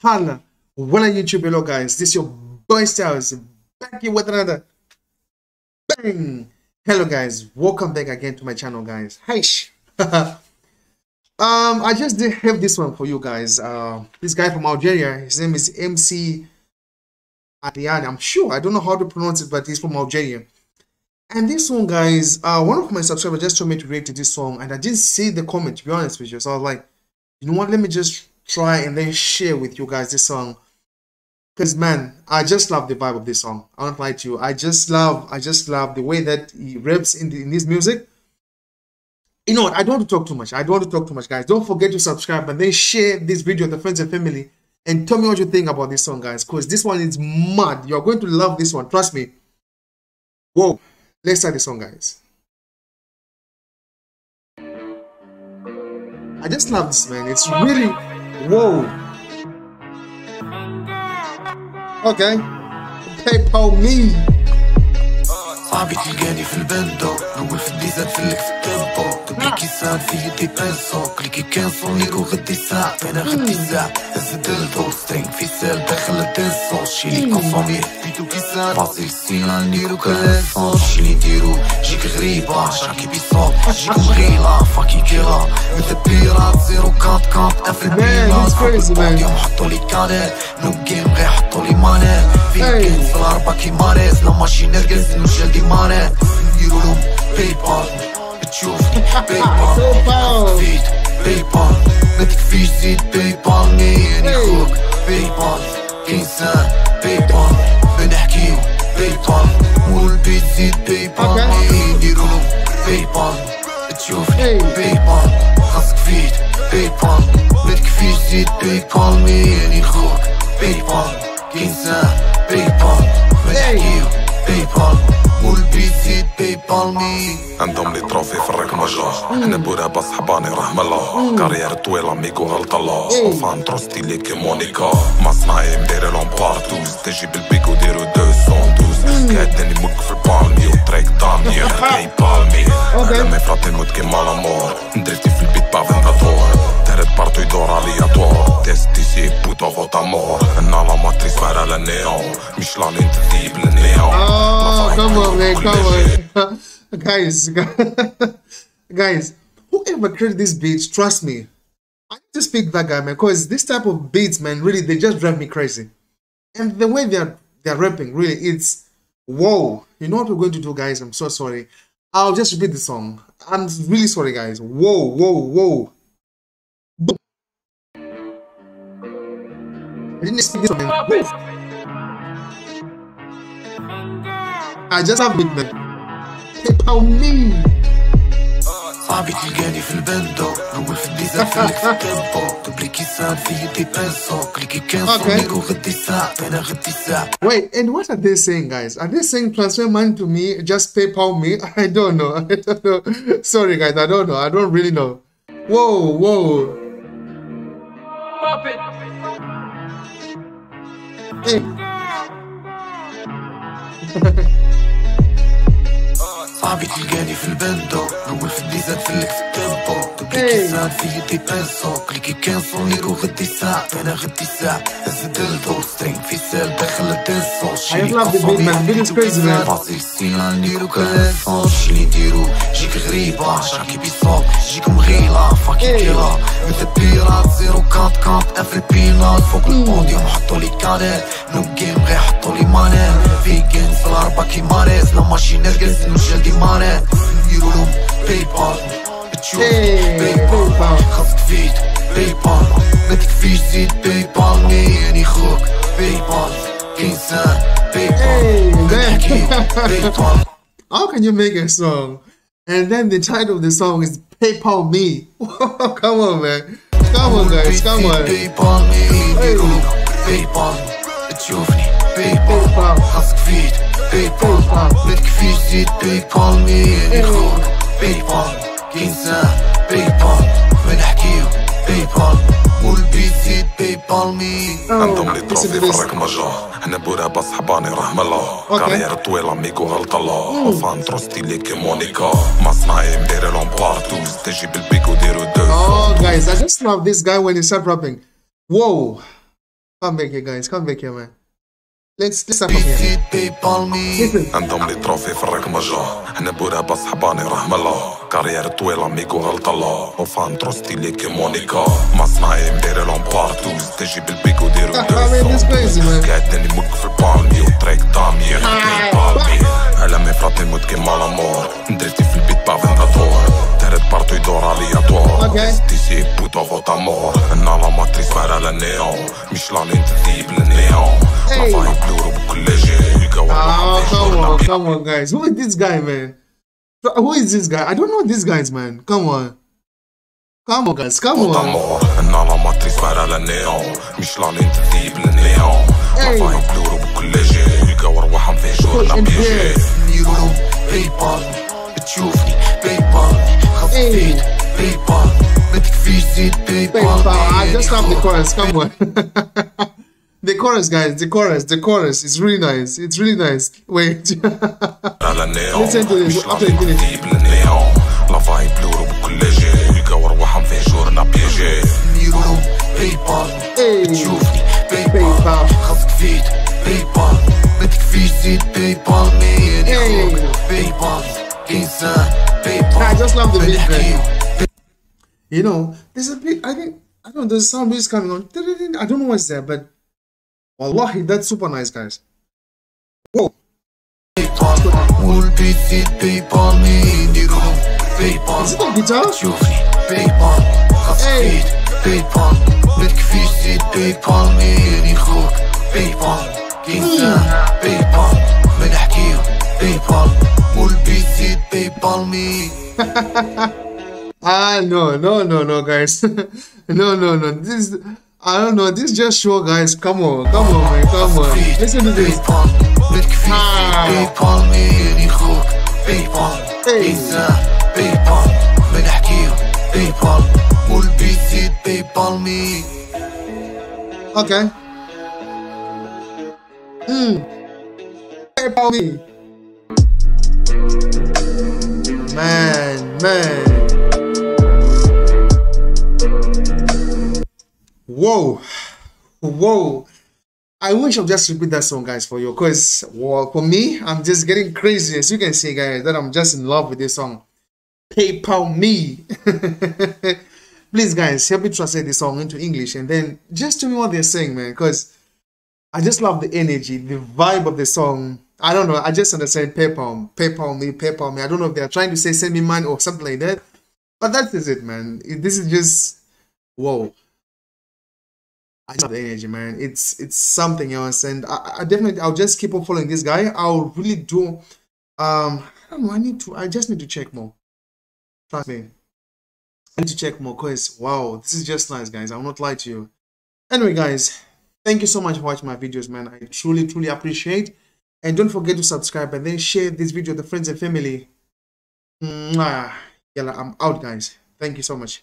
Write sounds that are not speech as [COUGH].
Hello, what are YouTube hello guys, this is your boy Stylz back here with another bang. Hello guys, welcome back again to my channel guys. Hi. [LAUGHS] um, I just did have this one for you guys. Uh, this guy from Algeria, his name is MC Adiani. I'm sure I don't know how to pronounce it, but he's from Algeria. And this song, guys, uh, one of my subscribers just told me to react to this song, and I didn't see the comment to be honest with you. So I was like, you know what? Let me just try and then share with you guys this song. Because man i just love the vibe of this song. I don't lie to you. I just love i just love the way that he raps in, the, in his music. You know what? I don't want to talk too much. I don't want to talk too much guys. Don't forget to subscribe and then share this video with friends and family and tell me what you think about this song guys because this one is mad. You're going to love this one. Trust me. Whoa let's start the song guys i just love this man it's really whoa اوكي PayPal me صاحبي تلقاني في البندو نول في الديزات في اللك في التيمبو تبليكي ساعد في يدي بنسو كليكي كانسو نيكو غدي ساعة انا غدي ساعة هز دلدو سترينغ في سال داخل الدنسو شيلي كونسومي بيتو كيسان باسي السينا نديرو كالانسون شيلي نديرو جيك غريبة شاكي بيصوت جيك مغيلة فاكي كيلا مثل بيرات زيرو كات كات اف البيرات اليوم حطو لي كانال نو جيم غير حطو لي مانال في كينز الاربا كي ماريز لا ماشي نرقز نوجل دي مانال نديرو لهم باي بال تشوفني باي بال فيت باي بال ما تكفيش زيد باي بال ميني خوك باي بال كينسان باي بال بنحكيو باي بال والبيت زيد باي بال نديرو لهم باي بال تشوفني باي بال خاصك فيت باي بال ما تكفيش زيد باي بال ميني خوك باي بال كينسان باي بال بنحكيو باي بال عندهم لي تروفي في الرقم جا أنا بورابا صحباني رحم الله كارير طويله ميكو غلط الله وفان تروستي لي كي مونيكا مصنعي مدير لهم باردوز تجيب البيكو ديرو 212 قاعدني موقف في البالمي وطريق دامي كاي بالمي أنا مي فراتي نموت كيما لامور درتي في البيت بافنتاتور تهرب بارتو يدور عليا دور تيستي سي بوتو فوت امور انا لا ماتريس فارا للنيون مش لا نتذيب للنيون Oh, come on, man, come on. guys, [LAUGHS] guys, whoever created this beats, trust me, I need to speak that guy, man, because this type of beats, man, really, they just drive me crazy. And the way they're they're rapping, really, it's whoa. You know what we're going to do, guys? I'm so sorry. I'll just repeat the song. I'm really sorry, guys. Whoa, whoa, whoa. didn't expect this from him. I just have big man. PayPal me. Sabit gani fil-bendo Newel fil-dizel fil-lek fil-tempo Tublik jisan fiji di penso Kliki kenso Niku għeddi saq Pena għeddi saq Wait, and what are they saying, guys? Are they saying transfer money to me, just PayPal me? [LAUGHS] I don't know. I don't know. Sorry, guys, I don't know. I don't really know. Whoa, whoa. Pop. Hey. [LAUGHS] صعب تلقاني في البندو الأول في اللي زاد في التيمبو قبل كي في يدي بانسو كليكي كانسو نيرو غدي ساعة. أنا غدي ساعة. هز دلدو سترين في سال داخل الدانسو شيلي كوفو ميان باتي سينا نيرو كالانسو شيني نديرو جيك غريبة. شاكي بيصاب. جيك مغيلة. فاكي كيلا مثل بيرات زيرو كات كات. أفري بينال. فوق البوديوم حطو لي كانيل نو جيم غي حطوا لي مانيل فيجن في العربة كي ماريز. لا ماشي نرقز نو جلدي money Yürürüm Paypal İçiyorum Paypal Hafif feed Paypal Medik feed zid Paypal Ne yeni hook Paypal Insan How can you make a song and then the title of the song is PayPal Me? [LAUGHS] come on, man. Come on, guys. Come on. PayPal Me. Hey. PayPal. It's your name. بيبول خاصك فيد بيبول بال فيش زيد بيبول مين يخون بيبول كينسان بيبول ما نحكيو بيبول والبيت زيد بيبول مين انضم لي تروفي فرق مرجع أنا بورابا صحباني رحم الله. كارير طويلة ميكو غلط الله. فان تروستي ليك مونيكا. ما صناعي مدير لهم ديرو دو Oh guys, I just love this guy when he start rapping. Whoa! Come back here, guys. Come back here, man. عندهم لي تروفي في جا، حنا بورابا صحباني رحم الله. كارير طويلة ميكو غلط الله. وفان تروستي ليك مونيكا. مصنعي مدير لهم بارتو تجي ديرو وديرو قاعدين في البالمي وتريك دامي بالمي على ما فرابي موت كيما لامور درتي في البيت بافنتادور دارت بارتو يدور عليا دور تيجي بوتو فوت امور أنا لا ماتريس فارا لا نيون مش لا لين تذيب للنيون. لا Hey. فاي بلورو بكل جي يقوى Oh, come on, come on, guys. Who is this guy, man? Who is this guy? I don't know these guys, man. Come on. Come on, guys. Come on. امور انا لا ماتريس فار على النيون مش لاني تذيب للنيون لا Hey. فاي بلورو بكل جي يقوى رواحهم في جورنا Push and بيجي dance. نيرو باي بال تشوفني باي بال خفيت باي بال ما تكفيش زيد باي Wait, بال I just love the chorus. Come on. the chorus, guys. The chorus. The chorus. It's really nice. It's really nice. Wait. Listen to this. After the. You know, there's a bit. I think I don't know. There's some beats coming on. I don't know what's there, but Wallahi, that's super nice, guys. Whoa. Is it on guitar? Hey. [LAUGHS] Ah, no no no no guys [LAUGHS] no no no this I don't know. This just show, guys. Come on, come on, man, come on. Listen to this. Ah. Okay. Hmm. PayPal me. Man, man. Whoa. Whoa. I wish I'll just repeat that song, guys, for you. Because well, for me, I'm just getting crazy. As you can see, guys, that I'm just in love with this song. PayPal me. [LAUGHS] Please, guys, help me translate this song into English and then just tell me what they're saying, man. Because I just love the energy, the vibe of the song. I don't know. I just understand PayPal, PayPal me, PayPal me. I don't know if they're trying to say send me money or something like that. But that is it, man. This is just whoa. I just the energy, man. It's it's something else, and I, I definitely I'll just keep on following this guy. I'll really do. Um, I don't know. I need to. I just need to check more. Trust me. I need to check more because wow, this is just nice, guys. I'll not lie to you. Anyway, guys, thank you so much for watching my videos, man. I truly, truly appreciate. And don't forget to subscribe and then share this video with the friends and family. Mwah. Yeah, I'm out, guys. Thank you so much.